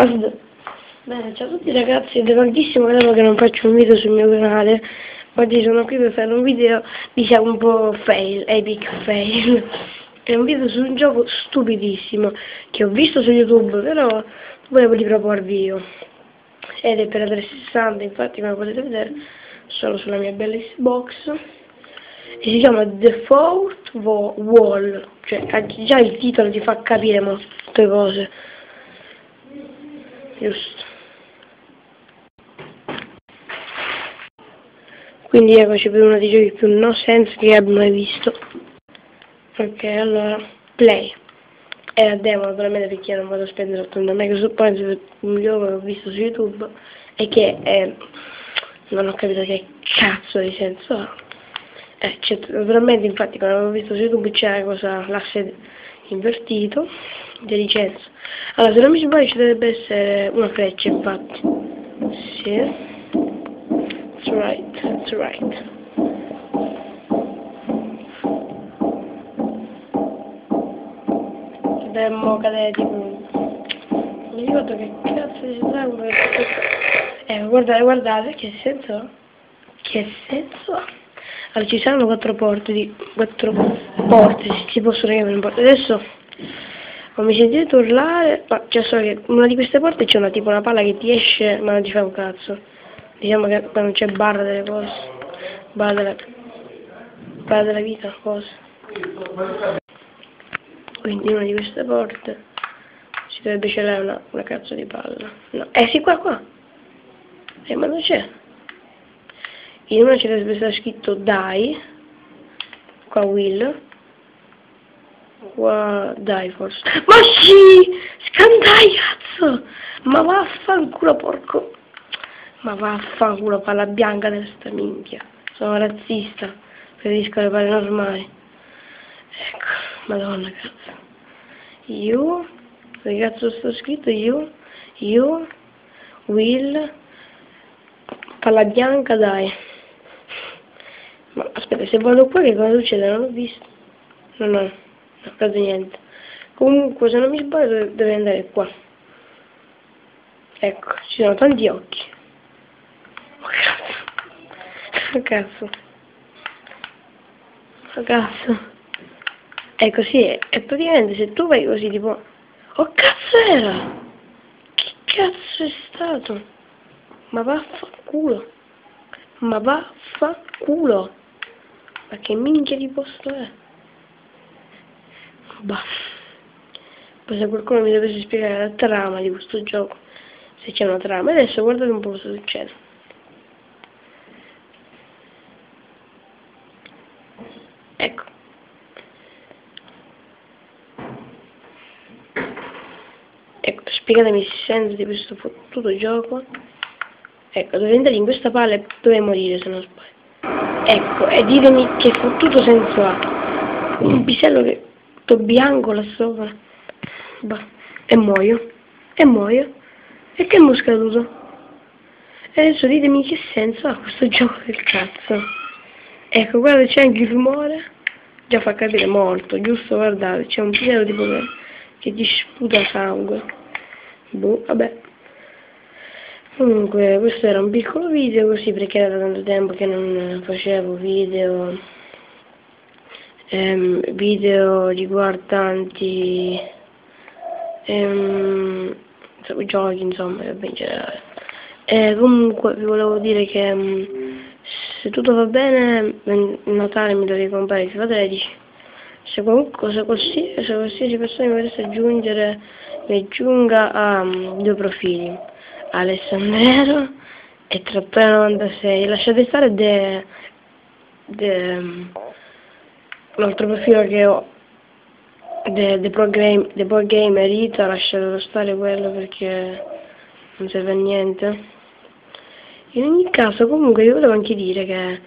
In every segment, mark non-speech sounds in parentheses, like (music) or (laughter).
Bene, ciao a tutti ragazzi, è da tantissimo tempo che non faccio un video sul mio canale. Oggi sono qui per fare un video, diciamo un po' fail, epic fail. (laughs) È un video su un gioco stupidissimo che ho visto su YouTube, però volevo riproporvi io. Ed è per la 360, infatti come potete vedere, sono sulla mia bellissima box. E si chiama Default Wall, cioè già il titolo ti fa capire molte cose giusto quindi eccoci per uno dei giochi più no sense che abbia mai visto. Ok allora play. È la demo naturalmente perché io non vado a spendere 80 Microsoft Points un gioco che ho visto su YouTube e che è, non ho capito che cazzo di senso ha. Eh, naturalmente infatti quando l'avevo visto su YouTube c'era cosa l'asse invertito di licenza allora se non mi sbaglio ci dovrebbe essere una freccia infatti. Sì. That's right that's right. Dovremmo cadere tipo mi ricordo che cazzo di sangue eh guardate guardate che senso ha? Che senso ha allora ci saranno quattro porte di quattro porte si possono chiamare porte adesso non mi sentite urlare ma c'è solo che una di queste porte c'è una tipo una palla che ti esce ma non ti fa un cazzo. Diciamo che qua non c'è barra delle cose barra della barra della vita cose. Quindi una di queste porte si dovrebbe celare una, una cazzo di palla. No eh sì qua qua. Eh ma non c'è in una essere scritto die qua will. Qua dai forse. Ma sì! Scandai cazzo! Ma vaffanculo porco! Ma vaffanculo palla bianca testa minchia. Sono razzista preferisco le palle normali. Ecco madonna cazzo. Che cazzo sto scritto? You you will. Palla bianca dai ma aspetta, se vado qua che cosa succede? Non l'ho visto. No, no, non ho capito niente. Comunque, se non mi sbaglio, deve andare qua. Ecco, ci sono tanti occhi. Oh cazzo. Oh cazzo. Oh cazzo. È così, è. E praticamente se tu vai così, tipo... Oh cazzo era! Che cazzo è stato? Ma vaffanculo. Ma vaffanculo. Ma che minchia di posto è? Bah. Poi se qualcuno mi dovesse spiegare la trama di questo gioco, se c'è una trama. Adesso guardate un po' cosa succede. Ecco. Ecco, spiegatemi il senso di questo fottuto gioco. Ecco, dove andare in questa palla e dove morire se non sbaglio. Ecco, e ditemi che fottuto senso ha. Un pisello che tutto bianco là sopra. Bah, e muoio. E muoio. E che mu scaduto? E adesso ditemi che senso ha questo (laughs) gioco del cazzo. Ecco, guarda c'è anche il rumore. Già fa capire molto, giusto? Guardate, c'è un pisello tipo che, che ti sputa sangue. Boh, vabbè. Comunque questo era un piccolo video così perché era tanto tempo che non facevo video ehm, video riguardanti ehm, giochi insomma in generale. E comunque vi volevo dire che ehm, se tutto va bene Natale mi dovrei comprare FIFA 13 se, comunque, se, qualsiasi, persona mi volesse aggiungere mi aggiunga a um, due profili Alessandrero e Trappero 96 lasciate stare de, de l'altro profilo che ho The, the, Pro Game, Gamer Ita lasciatelo stare quello perché non serve a niente. In ogni caso comunque vi volevo anche dire che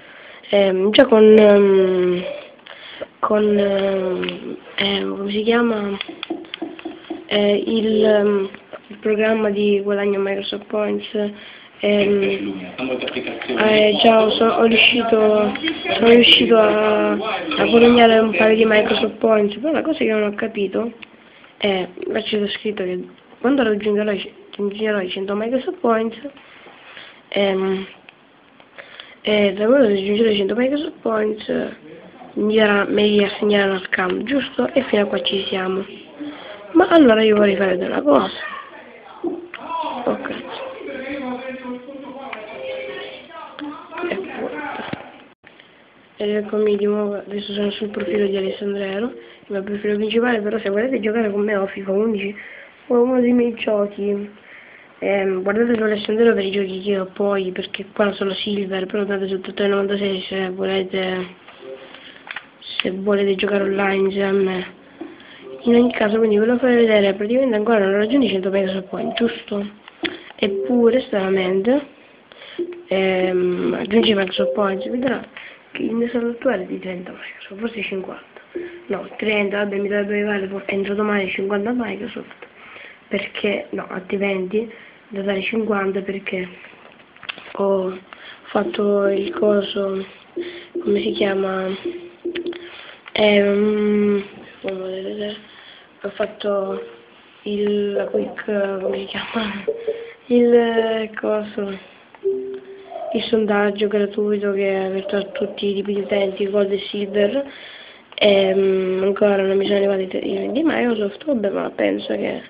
ehm, già con um, con ehm, eh, come si chiama? Eh, il um, il programma di guadagno Microsoft Points ehm, eh, già sono riuscito, sono riuscito a, a, guadagnare un paio di Microsoft Points però la cosa che non ho capito è, là c'è scritto che quando raggiungerò, raggiungerò i 100 Microsoft Points, ehm, e da quando raggiungerò i 100 Microsoft Points, mi, darà, mi riassegneranno al camp, giusto? E fino a qua ci siamo. Ma allora io vorrei fare una cosa. Ok. Ed eccomi di nuovo, adesso sono sul profilo di Alessandrero, il mio profilo principale, però se volete giocare con me ho FIFA 11 o uno dei miei giochi, ehm, guardate su Alessandrero per i giochi che ho poi, perché qua sono silver, però andate su 396 se volete, se volete giocare online insieme a me. In ogni caso, quindi ve lo farò vedere, praticamente ancora non ho raggiunto i 100 megabyte giusto? Eppure, stranamente, ehm, aggiungi Microsoft Points, vedrà che il mio è di 30 Microsoft, forse 50. No, 30, vabbè, mi dovrebbe arrivare entro domani 50 Microsoft, perché, no, altrimenti da dare 50 perché ho fatto il coso, come si chiama, ehm, ho fatto il quick, come si chiama, il coso, il sondaggio gratuito che è aperto a tutti i tipi di utenti, gold e silver, e um, ancora non mi sono arrivati di Microsoft, vabbè ma penso che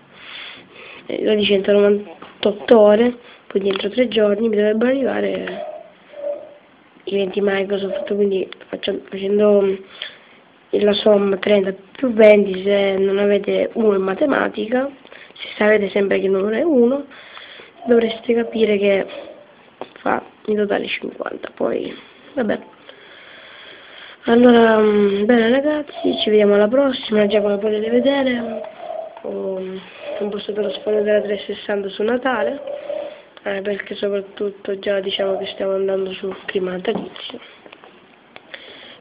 la di 198 ore, quindi entro tre giorni mi dovrebbero arrivare i 20 Microsoft, quindi faccio, facendo la somma 30 più 20 se non avete 1 in matematica, se sapete sempre che il numero è 1, dovreste capire che fa in totale 50, poi vabbè. Allora, mm, bene ragazzi, ci vediamo alla prossima, già come potete vedere, ho per lo spaglio della 360 su Natale, eh, perché soprattutto già diciamo che stiamo andando sul clima natalizio.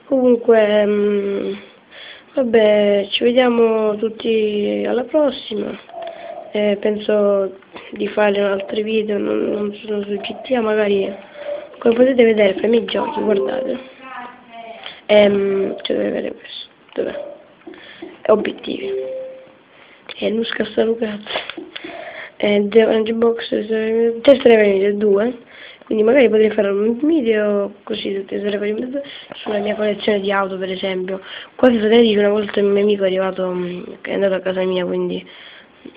Comunque, mh, mm, vabbè, ci vediamo tutti alla prossima. Eh, penso di fare altri video, non, non sono su GTA, magari come potete vedere fra i miei giochi, guardate. Ehm, cioè dove vedere questo, dov'è? Obiettivi. E non scassare cazzo. E The Box, testa delle 2 quindi magari potrei fare un video così sulla mia collezione di auto per esempio qua vi potete dire una volta un mio amico è arrivato mm, è andato a casa mia quindi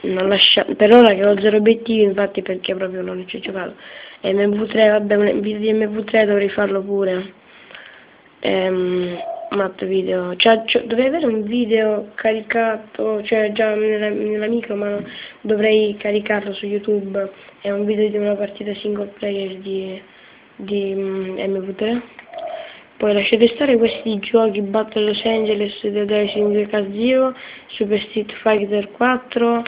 non lascia per ora che ho zero obiettivi infatti perché proprio non ci ho giocato e MV3 vabbè un video di MV3 dovrei farlo pure. Ehm, altro video. Cioè, cioè, dovrei avere un video caricato cioè già nella, nella micro ma dovrei caricarlo su youtube. È un video di una partita single player di, di mm, MV3 poi lasciate stare questi giochi Battle Los Angeles, The Racing Car Zero, Super Street Fighter 4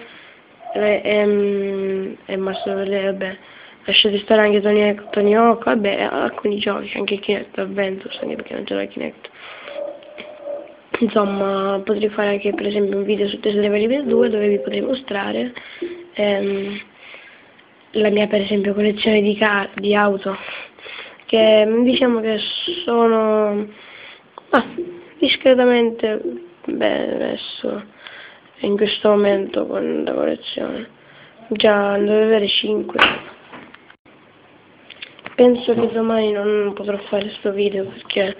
e, e, e Master vabbè. Lasciate stare anche Tony, Tony Hawk, vabbè alcuni giochi, anche Kinect Adventures, anche perché non c'è la Kinect. Insomma potrei fare anche per esempio un video su Tesla Level 2 dove vi potrei mostrare ehm, la mia per esempio collezione di, di auto che diciamo che sono ah, discretamente bene adesso in questo momento con la collezione già ne avere 5 penso che domani non potrò fare questo video perché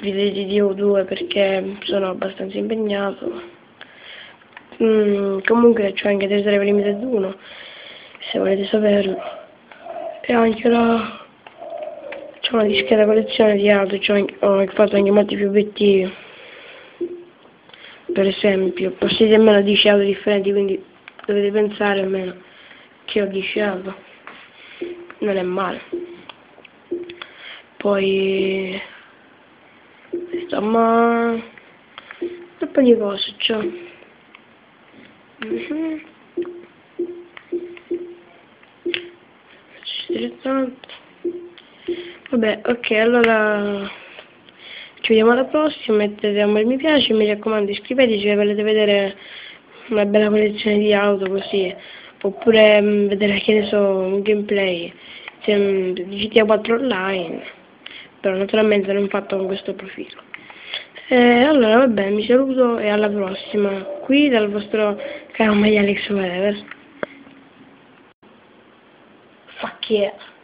video di DO2 perché sono abbastanza impegnato. Mm, comunque c'è anche Desire Limited 1 se volete saperlo. E anche la c'è una discreta collezione di auto ho fatto anche molti più obiettivi per esempio possiede almeno 10 auto differenti quindi dovete pensare almeno che ho 10 auto non è male poi insomma un po' di cose cioè. Mm -hmm. Vabbè, ok, allora ci vediamo alla prossima, mettete un bel mi piace, mi raccomando iscrivetevi se volete vedere una bella collezione di auto così, oppure mh, mm, vedere che ne so, un gameplay se, mh, di GTA 4 online, però naturalmente non fatto con questo profilo. Eh, allora vabbè, mi saluto e alla prossima, qui dal vostro caro Alex Forever. Fuck yeah.